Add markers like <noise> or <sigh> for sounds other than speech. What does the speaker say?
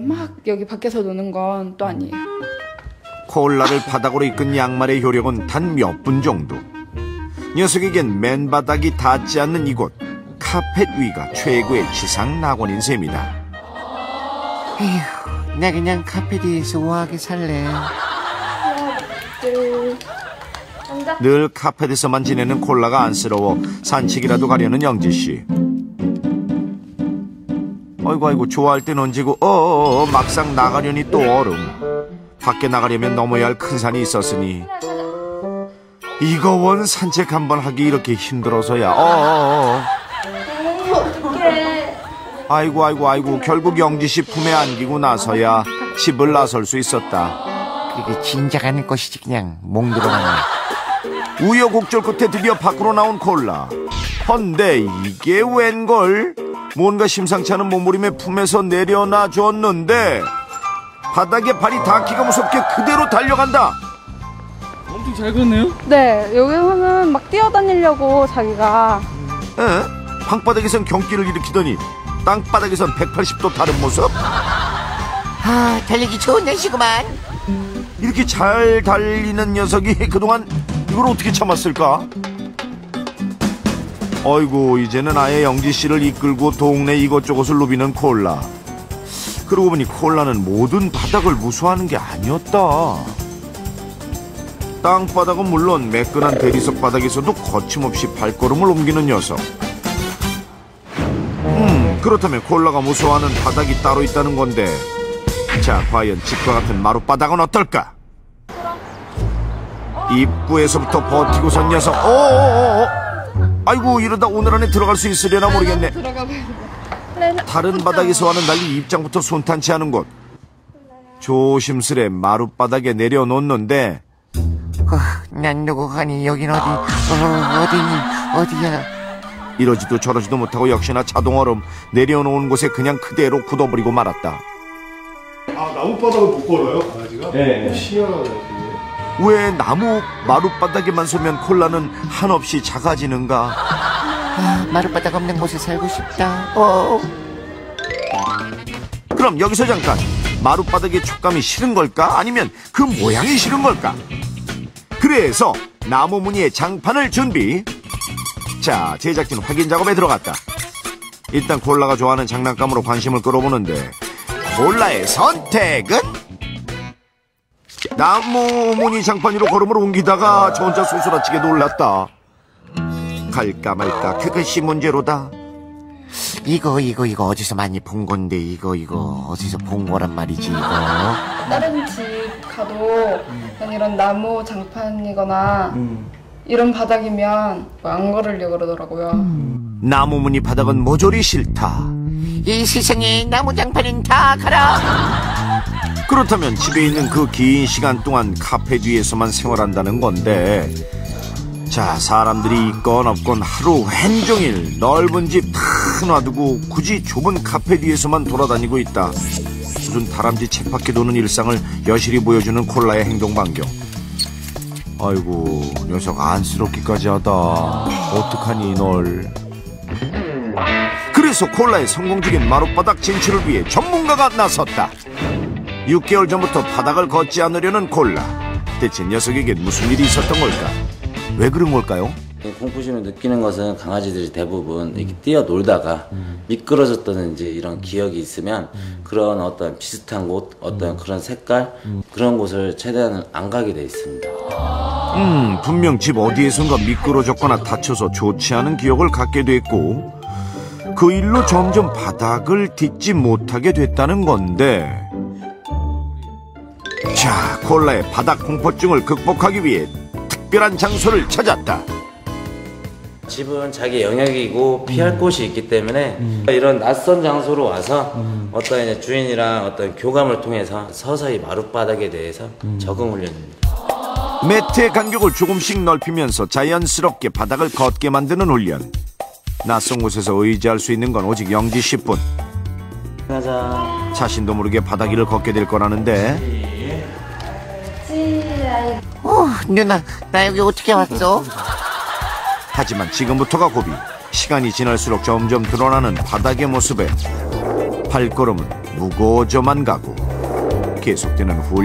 막 여기 밖에서 노는 건 또 아니에요. 콜라를 바닥으로 이끈 양말의 효력은 단 몇 분 정도. 녀석에겐 맨바닥이 닿지 않는 이곳 카펫 위가 최고의 지상 낙원인 셈이다. 에휴, 나 그냥 카페디에서 우아하게 살래. 늘 카펫에서만 지내는 콜라가 안쓰러워 산책이라도 가려는 영지 씨. 아이고 아이고 좋아할 땐 얹지고 어어어 막상 나가려니 또 얼음. 밖에 나가려면 넘어야 할 큰 산이 있었으니 이거 원 산책 한번 하기 이렇게 힘들어서야 어어어 아이고 아이고 아이고 결국 영지 씨 품에 안기고 나서야 집을 나설 수 있었다. 그게 진작 하는 것이지 그냥 몽들어가네. 우여곡절 끝에 드디어 밖으로 나온 콜라. 헌데 이게 웬걸? 뭔가 심상치 않은 몸부림에 품에서 내려놔 줬는데 바닥에 발이 닿기가 무섭게 그대로 달려간다. 엄청 잘 걷네요? 네, 여기서는 막 뛰어다니려고 자기가 에? 방바닥에선 경기를 일으키더니 땅바닥에선 180도 다른 모습? 아, 달리기 좋은 날씨구만. 이렇게 잘 달리는 녀석이 그동안 이걸 어떻게 참았을까? 어이구 이제는 아예 영지 씨를 이끌고 동네 이곳저곳을 누비는 콜라. 그러고 보니 콜라는 모든 바닥을 무수하는 게 아니었다. 땅바닥은 물론 매끈한 대리석 바닥에서도 거침없이 발걸음을 옮기는 녀석. 음, 그렇다면 콜라가 무서워하는 바닥이 따로 있다는 건데. 자, 과연 집과 같은 마룻바닥은 어떨까? 입구에서부터 버티고 선 녀석. 오오오오. 아이고 이러다 오늘 안에 들어갈 수 있으려나 모르겠네. 봐야 다른 바닥에서와는 달리 입장부터 순탄치 않은 곳. 조심스레 마룻바닥에 내려놓는데 어, 난 누구 가니 여긴 어디? 어, 어디니? 어디야? 이러지도 저러지도 못하고 역시나 자동 얼음 내려놓은 곳에 그냥 그대로 굳어버리고 말았다. 아 나무바닥을 못 걸어요 강아지가? 네. 희한하네 그게 왜 나무 마룻바닥에만 서면 콜라는 한없이 작아지는가? 아, 마룻바닥 없는 곳에 살고 싶다. 어, 그럼 여기서 잠깐 마룻바닥의 촉감이 싫은 걸까? 아니면 그 모양이 싫은 걸까? 그래서 나무 무늬의 장판을 준비. 자, 제작진 확인 작업에 들어갔다. 일단 콜라가 좋아하는 장난감으로 관심을 끌어보는데 콜라의 선택은 나무 무늬 장판 위로 걸음을 옮기다가 저 혼자 소스라치게 놀랐다. 갈까 말까 그것이 문제로다. 이거 이거 이거 어디서 많이 본 건데 이거 이거 어디서 본 거란 말이지 이거. <laughs> 다른 집 가도 그냥 이런 나무 장판이거나 이런 바닥이면 뭐안 걸으려고 그러더라고요. 나무 무늬 바닥은 모조리 싫다. 이 세상에 나무 장판은 다 가라. 그렇다면 집에 있는 그 긴 시간 동안 카페 뒤에서만 생활한다는 건데 자 사람들이 있건 없건 하루 왼종일 넓은 집 다 놔두고 굳이 좁은 카페 뒤에서만 돌아다니고 있다. 무슨 다람쥐 쳇바퀴 도는 일상을 여실히 보여주는 콜라의 행동 반경. 아이고 녀석 안쓰럽기까지 하다. 어떡하니 널 그래서 콜라의 성공적인 마룻바닥 진출을 위해 전문가가 나섰다 6개월 전부터 바닥을 걷지 않으려는 콜라. 대체 녀석에게 무슨 일이 있었던 걸까? 왜 그런 걸까요? 공포심을 느끼는 것은 강아지들이 대부분 이렇게 뛰어놀다가 미끄러졌던 이제 이런 기억이 있으면 그런 어떤 비슷한 곳, 어떤 그런 색깔 그런 곳을 최대한 안 가게 돼 있습니다. 음, 분명 집 어디에선가 미끄러졌거나 다쳐서 좋지 않은 기억을 갖게 됐고 그 일로 점점 바닥을 딛지 못하게 됐다는 건데 자, 콜라의 바닥 공포증을 극복하기 위해 특별한 장소를 찾았다. 집은 자기 영역이고 피할 곳이 있기 때문에 이런 낯선 장소로 와서 어떤 이제 주인이랑 어떤 교감을 통해서 서서히 마룻바닥에 대해서 적응 훈련입니다. 매트의 간격을 조금씩 넓히면서 자연스럽게 바닥을 걷게 만드는 훈련. 낯선 곳에서 의지할 수 있는 건 오직 영지 씨뿐. 가자. 자신도 모르게 바닥 위를 걷게 될 거라는데 어, 누나 나 여기 어떻게 왔어? 하지만 지금부터가 고비 시간이 지날수록 점점 드러나는 바닥의 모습에 발걸음은 무거워져만 가고 계속되는 훈